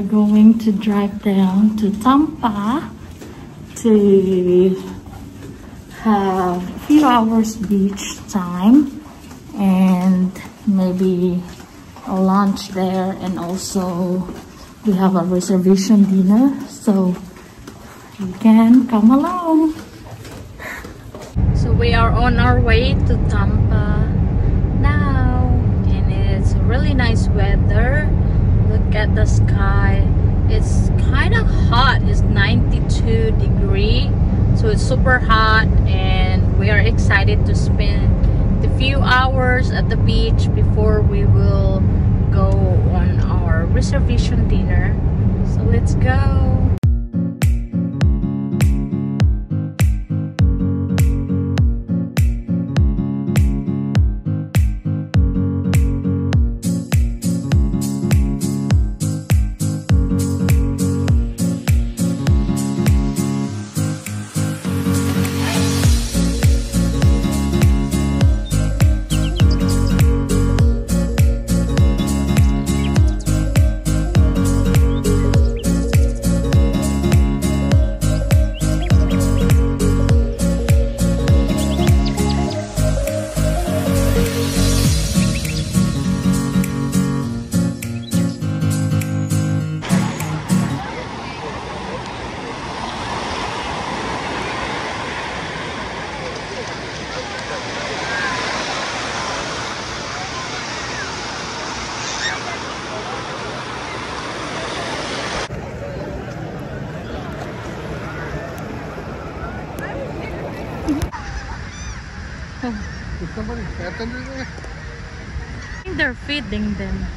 going to drive down to Tampa to have a few hours beach time and maybe a lunch there and also we have a reservation dinner. So you can come along. So we are on our way to Tampa now and it's really nice weather look at the sky it's kind of hot. It's 92 degree so it's super hot and we are excited to spend the few hours at the beach before we will go on our reservation dinner. So let's go Is somebody pet under there? I think they're feeding them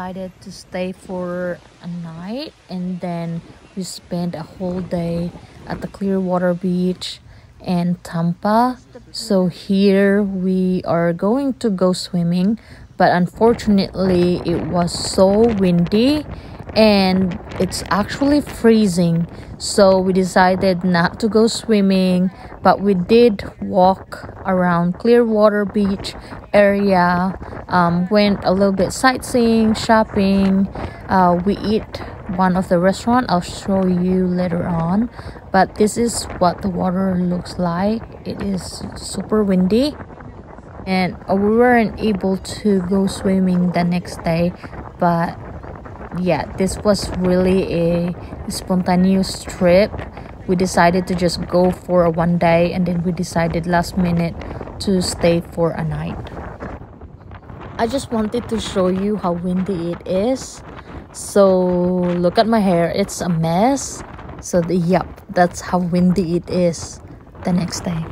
decided to stay for a night and then we spent a whole day at the Clearwater Beach and Tampa. So here we are going to go swimming, but unfortunately it was so windy and it's actually freezing. So we decided not to go swimming, but we did walk around Clearwater Beach area. Um, went a little bit sightseeing, shopping. Uh, we eat one of the restaurant. I'll show you later on. But this is what the water looks like. It is super windy and we weren't able to go swimming the next day but yeah this was really a spontaneous trip we decided to just go for a one day and then we decided last minute to stay for a night i just wanted to show you how windy it is. So look at my hair. It's a mess. So the yep that's how windy it is the next day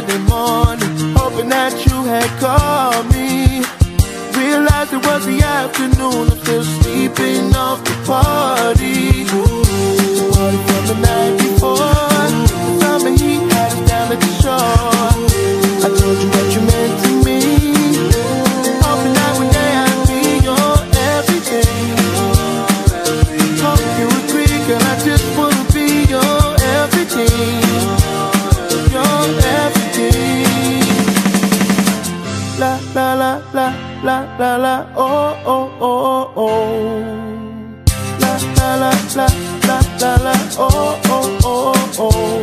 Friday morning, hoping that you had called me. Realized it was the afternoon, I'm still sleeping off the party. The party from the night la la la la oh oh oh oh. La la la la la la la oh oh oh oh.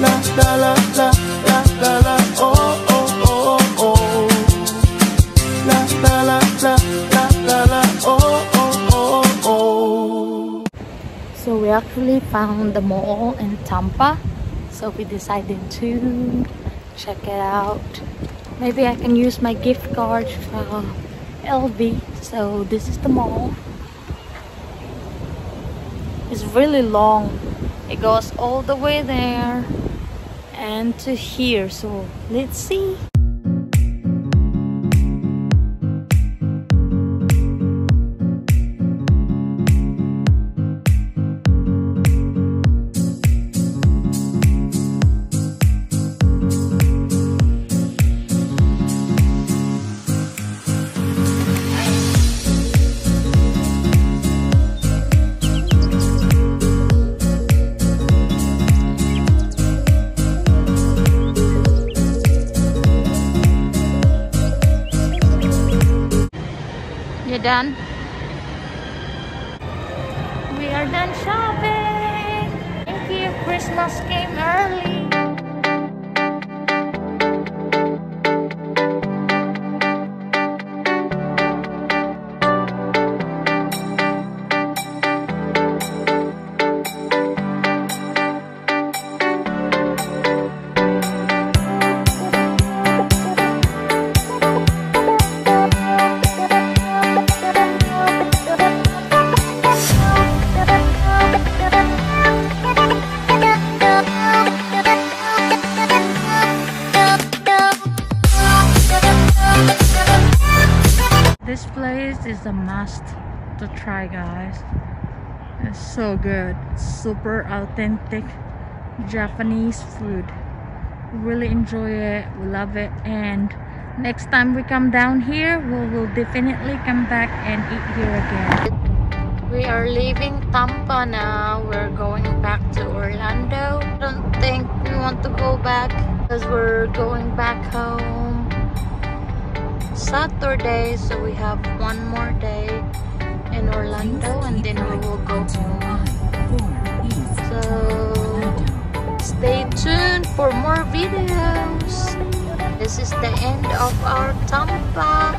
La la la la la la la oh oh oh oh. La la la la la la la oh oh oh oh. So we actually found the mall in Tampa. So we decided to check it out. Maybe I can use my gift card from uh, LV. So this is the mall. It's really long. It goes all the way there and to here. So let's see. Done? We are done shopping. Thank you. Christmas came early. This place is a must to try, guys. It's so good. Super authentic Japanese food. Really enjoy it. We love it. And next time we come down here, we will definitely come back and eat here again. We are leaving Tampa now. We're going back to Orlando. I don't think we want to go back because we're going back home Saturday, so we have one more day in Orlando and then we will go home. So stay tuned for more videos. This is the end of our Tampa